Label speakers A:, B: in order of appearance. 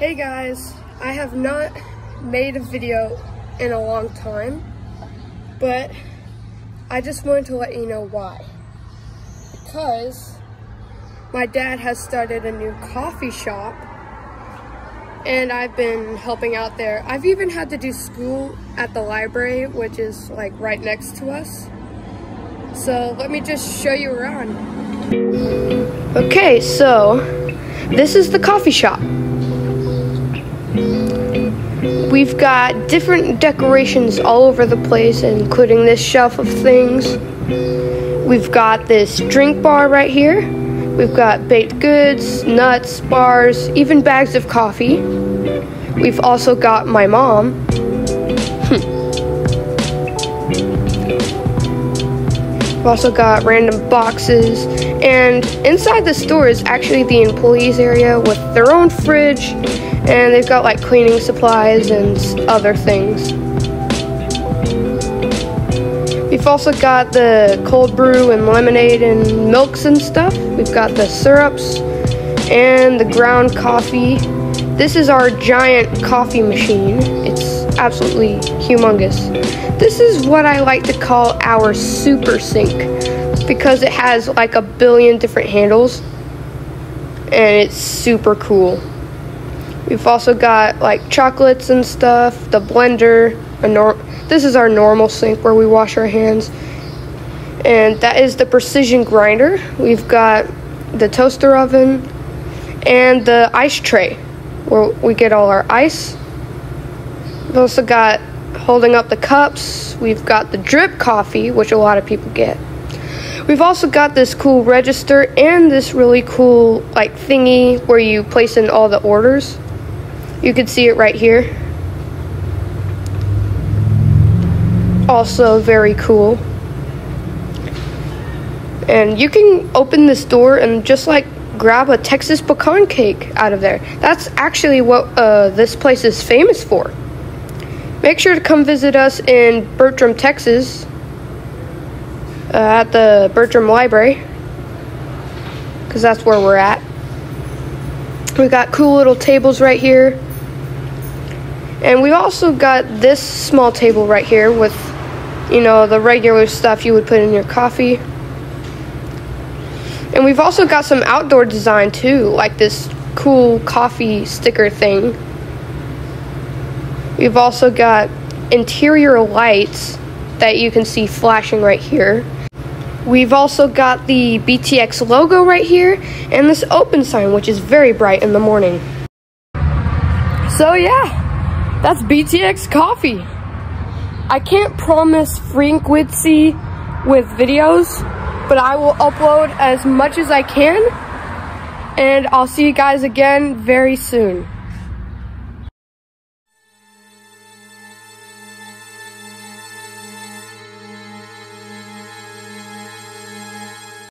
A: Hey guys, I have not made a video in a long time, but I just wanted to let you know why. Because my dad has started a new coffee shop and I've been helping out there. I've even had to do school at the library, which is like right next to us. So let me just show you around. Okay, so this is the coffee shop. We've got different decorations all over the place, including this shelf of things. We've got this drink bar right here. We've got baked goods, nuts, bars, even bags of coffee. We've also got my mom. Hmm. We've also got random boxes, and inside the store is actually the employees area with their own fridge, and they've got like cleaning supplies and other things. We've also got the cold brew and lemonade and milks and stuff. We've got the syrups and the ground coffee. This is our giant coffee machine. It's absolutely humongous. This is what I like to call our super sink because it has like a billion different handles and it's super cool. We've also got like chocolates and stuff, the blender, a nor- this is our normal sink where we wash our hands. And that is the precision grinder. We've got the toaster oven and the ice tray where we get all our ice. We've also got holding up the cups. We've got the drip coffee, which a lot of people get. We've also got this cool register and this really cool like thingy where you place in all the orders. You can see it right here. Also very cool. And you can open this door and just like grab a Texas pecan cake out of there. That's actually what uh, this place is famous for. Make sure to come visit us in Bertram, Texas, uh, at the Bertram Library, because that's where we're at. We got cool little tables right here. And we've also got this small table right here with, you know, the regular stuff you would put in your coffee. And we've also got some outdoor design too, like this cool coffee sticker thing. We've also got interior lights that you can see flashing right here. We've also got the BTX logo right here and this open sign, which is very bright in the morning. So yeah, that's BTX coffee. I can't promise frequency with videos, but I will upload as much as I can. And I'll see you guys again very soon.